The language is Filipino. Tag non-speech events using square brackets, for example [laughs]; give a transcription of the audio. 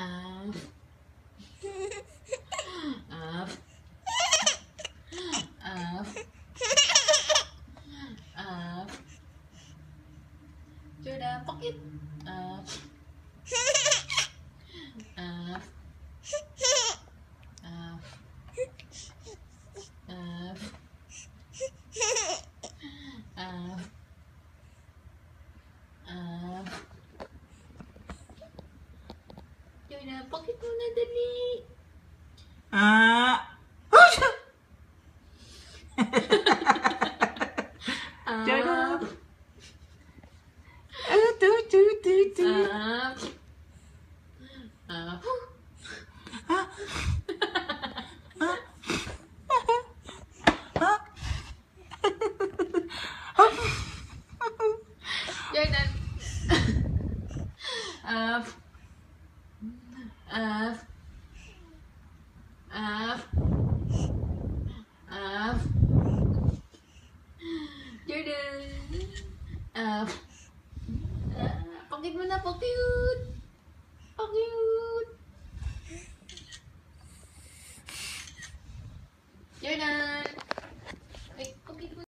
Up. Up. Up. Up. Jordan, pakit. Up. Up. Bakit mo nadali? Ah! Oh! [laughs] Ah. af af af Jordan af uh, pakit mo na po cute. Po cute. Jordan